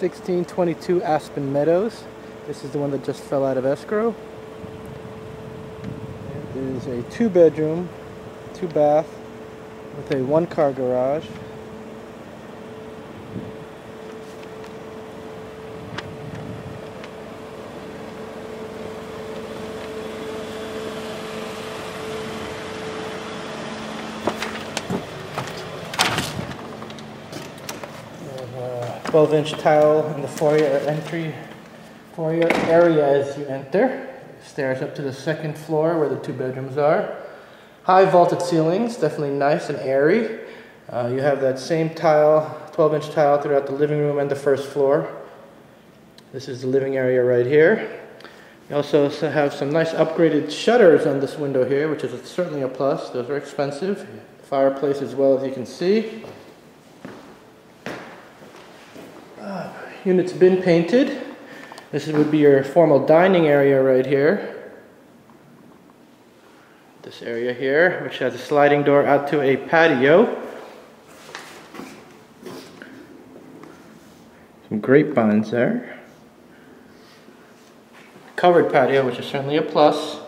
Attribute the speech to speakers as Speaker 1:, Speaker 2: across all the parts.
Speaker 1: 1622 Aspen Meadows. This is the one that just fell out of escrow. It is a two bedroom, two bath with a one car garage. Uh, 12 inch tile in the foyer entry foyer area as you enter. Stairs up to the second floor where the two bedrooms are. High vaulted ceilings, definitely nice and airy. Uh, you have that same tile, 12 inch tile throughout the living room and the first floor. This is the living area right here. You also have some nice upgraded shutters on this window here, which is certainly a plus. Those are expensive. Fireplace as well as you can see. Unit's been painted. This would be your formal dining area right here. This area here, which has a sliding door out to a patio. Some grapevines there. Covered patio, which is certainly a plus.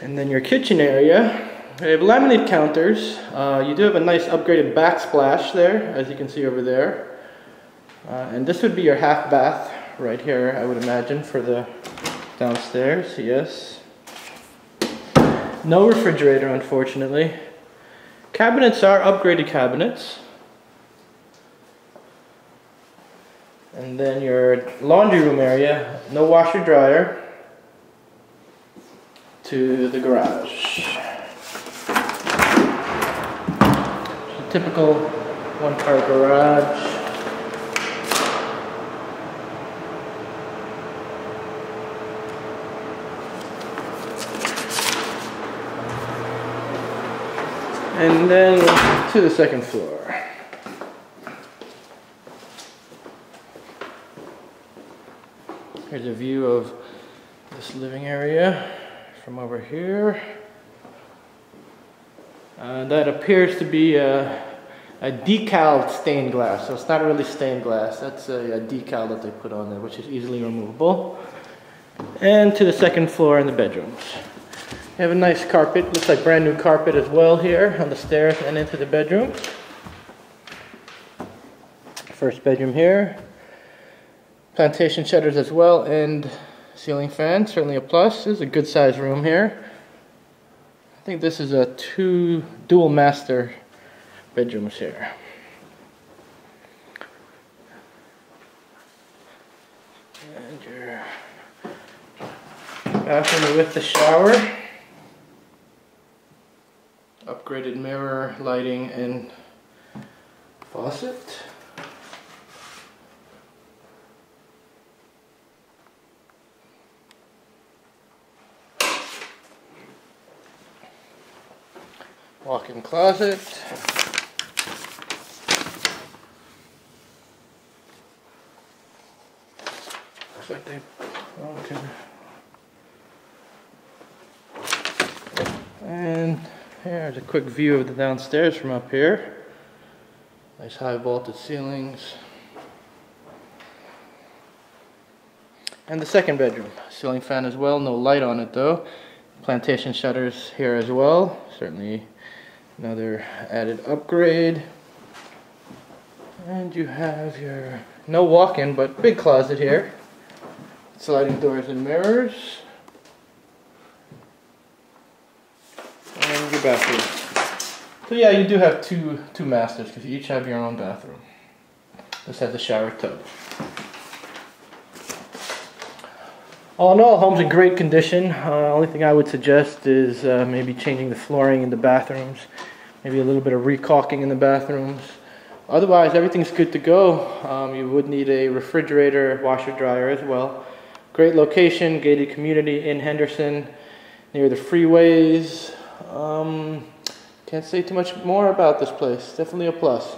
Speaker 1: And then your kitchen area. We have laminate counters. Uh, you do have a nice upgraded backsplash there, as you can see over there. Uh, and this would be your half bath right here, I would imagine, for the downstairs, yes. No refrigerator, unfortunately. Cabinets are upgraded cabinets. And then your laundry room area, no washer dryer to the garage. Typical one car garage. And then to the second floor. Here's a view of this living area from over here. Uh, that appears to be a, a decaled stained glass. So it's not really stained glass. That's a, a decal that they put on there, which is easily removable. And to the second floor in the bedrooms. We have a nice carpet, looks like brand new carpet as well here on the stairs and into the bedroom. First bedroom here. Plantation shutters as well and ceiling fan, certainly a plus. This is a good sized room here. I think this is a two dual master bedrooms here. And your bathroom with the shower upgraded mirror, lighting, and faucet. Walk-in closet. Looks like they, okay. And Here's a quick view of the downstairs from up here. Nice high vaulted ceilings. And the second bedroom. Ceiling fan as well, no light on it though. Plantation shutters here as well. Certainly another added upgrade. And you have your, no walk-in, but big closet here. Sliding doors and mirrors. Your bathroom. So yeah, you do have two two masters because you each have your own bathroom. This has a shower tub. All in all, home's in great condition. Uh, only thing I would suggest is uh, maybe changing the flooring in the bathrooms, maybe a little bit of recaulking in the bathrooms. Otherwise, everything's good to go. Um, you would need a refrigerator, washer, dryer as well. Great location, gated community in Henderson, near the freeways, um, can't say too much more about this place. Definitely a plus.